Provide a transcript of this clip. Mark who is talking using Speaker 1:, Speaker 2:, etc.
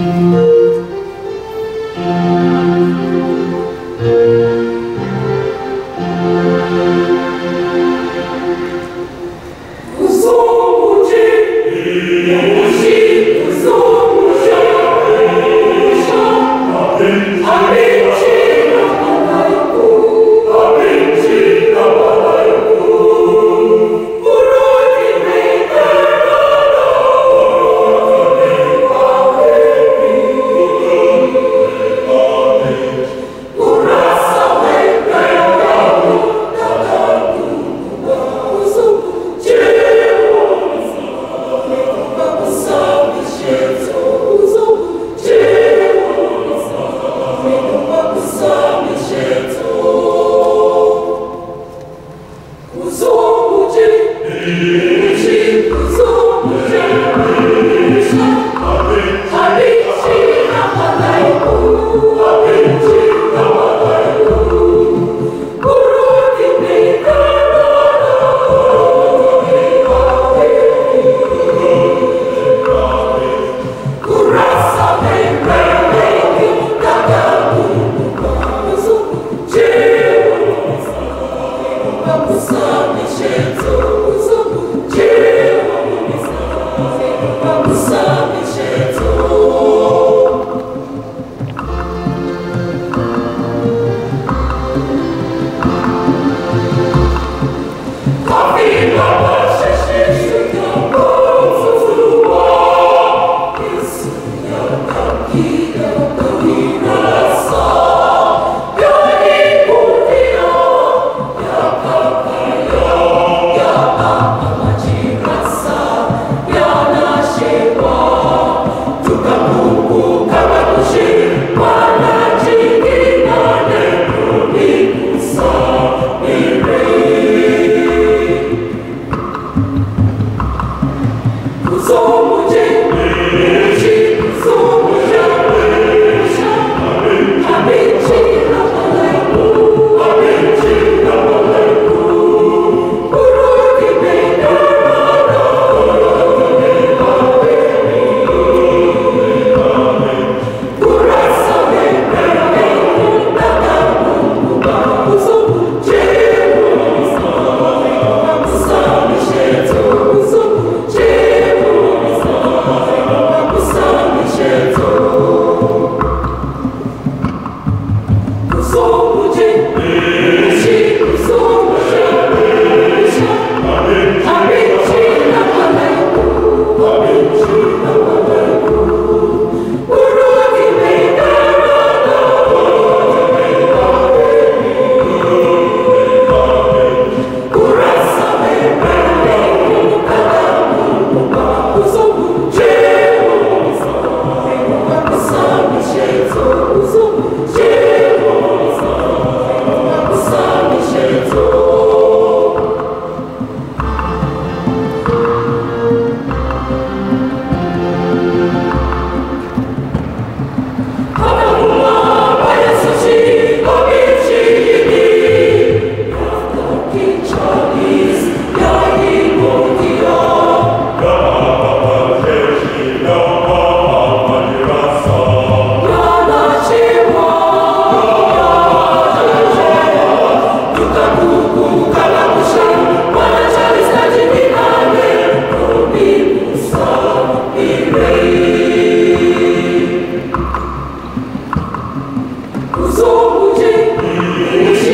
Speaker 1: Música 无所不及